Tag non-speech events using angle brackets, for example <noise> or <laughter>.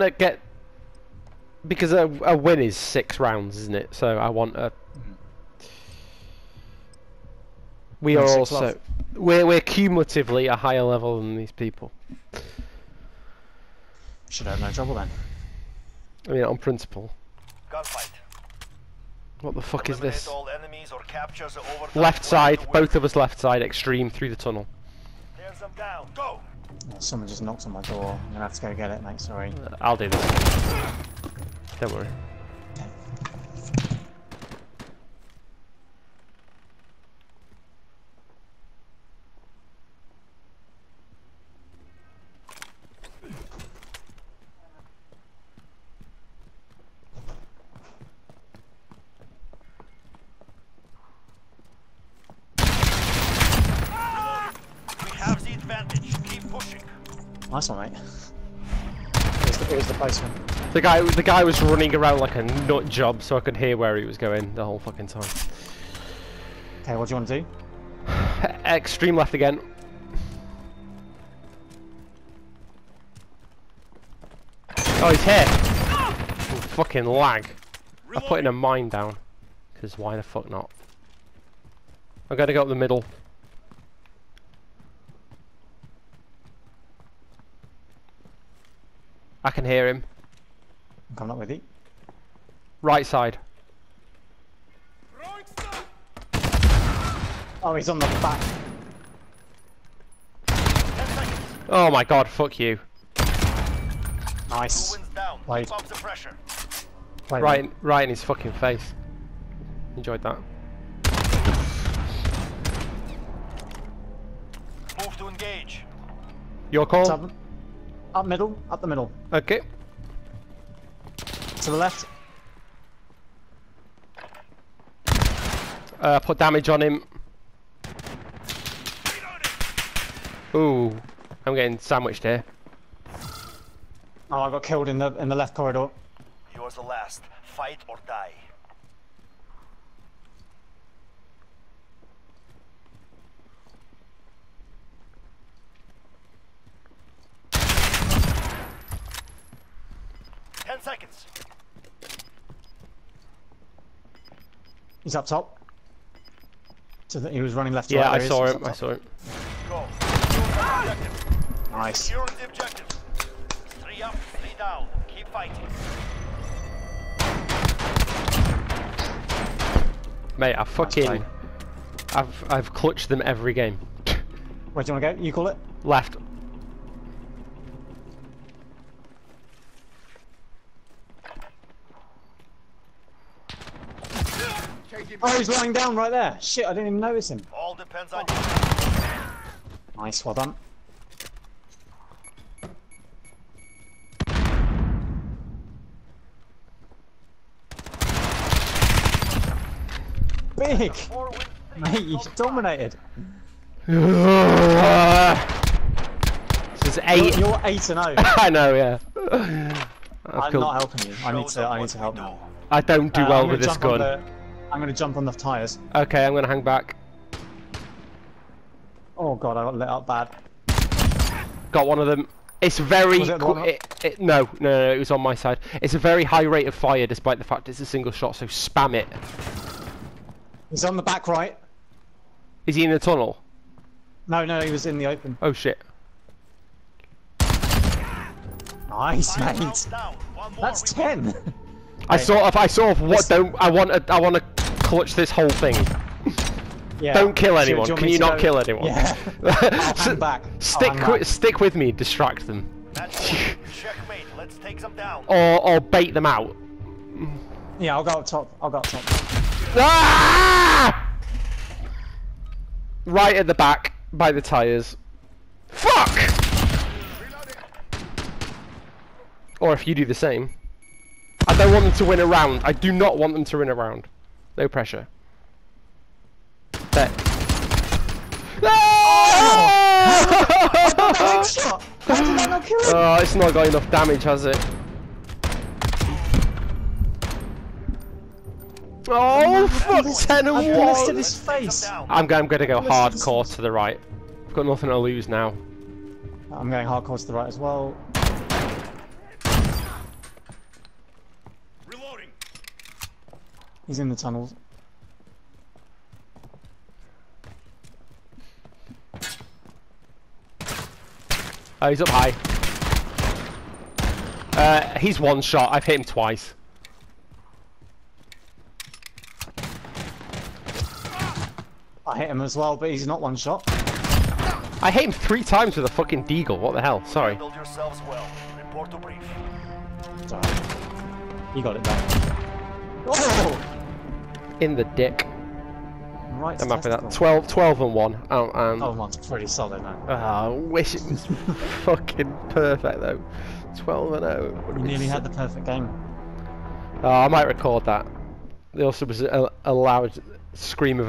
to get because a, a win is six rounds, isn't it? So I want a. Mm-hmm. We are also love. we're we're cumulatively a higher level than these people. Should have no trouble then. I mean, on principle. Gunfight. What the fuck is this? all enemies or capture the Left side, both of us left side, extreme through the tunnel. Tear them down. Go. Yeah, someone just knocked on my door. I'm gonna have to go get it, mate. Sorry. Uh, I'll do this. Don't worry. Nice one, mate. Here's the, here's the placement. The guy, the guy was running around like a nut job, so I could hear where he was going the whole fucking time. Okay, what do you want to do? <sighs> Extreme left again. Oh, he's here. Oh, fucking lag. I'm putting a mine down. Because why the fuck not? I'm gonna go up the middle. I can hear him. I'm coming up with you. Right side. Oh, he's on the back. Oh my god, fuck you. Nice. wins down. Wait. Keep up the pressure. Wait, Right, in, right in his fucking face. Enjoyed that. Move to engage. Your It's call? Up, up middle. Up the middle. Okay. To the left. Uh, put damage on him. Ooh, I'm getting sandwiched here. Oh, I got killed in the in the left corridor. You are the last. Fight or die. Ten seconds. He's up top. So that he was running left Yeah, right. I saw is. him. I saw him. Go. Secure the objective. Nice. Secure the objective. Three up, three down. Keep fighting. Mate, I fucking. I've I've clutched them every game. Where do you want to go? You call it? Left. Oh, he's lying down right there. Shit, I didn't even notice him. All depends on you. Nice, well done. Big! Four <laughs> wins, Mate, you dominated. <laughs> this is You're, eight. you're 8 and 0. <laughs> I know, yeah. I've I'm killed- not helping you. I need to I need to help do. now. I don't do Uh, well I'm with this jump on gun. The- I'm gonna jump on the tyres. Okay, I'm gonna hang back. Oh god, I got lit up bad. Got one of them. It's very. Was it one it, it, no, no, no, it was on my side. It's a very high rate of fire, despite the fact it's a single shot. So spam it. He's on the back right. Is he in the tunnel? No, no, he was in the open. Oh shit. Nice, mate. rounds down. One more, That's 10. I sort of, I sort of, what This- don't, I want to, I want to clutch this whole thing. Yeah. Don't kill Do- do anyone. want Can you not go- kill anyone? Yeah. <laughs> I'll S- hang back. <laughs> I'll Stick, hang wi- back. stick with me. Distract them, Checkmate. Let's take them down. or or bait them out. Yeah, I'll go up top. I'll go up top. Ah! Right at the back, by the tires. Fuck! Or if you do the same. I don't want them to win a round. I do not want them to win a round. No pressure. There. Ah! Shot! How did I not kill him? Oh, it's not got enough damage, has it? Oh, fuck, 10 and one. his face. I'm, go- I'm gonna go Listen, hardcore to the right. I've got nothing to lose now. I'm going hardcore to the right as well. He's in the tunnels. Oh, he's up high. Uh, he's one shot. I've hit him twice. I hit him as well, but he's not one shot. I hit him three times with a fucking deagle. What the hell? Sorry. Handled yourselves well. Report to brief. Sorry. You got it done. Oh! In the dick. Right. I'm happy that. testicle. 12, 12 and 1. Oh, um, Oh, mine's pretty solid, man. ah, I wish it was <laughs> fucking perfect though. 12 and 0. Would You nearly had the perfect game. Oh, I might record that. There also was a, a loud scream of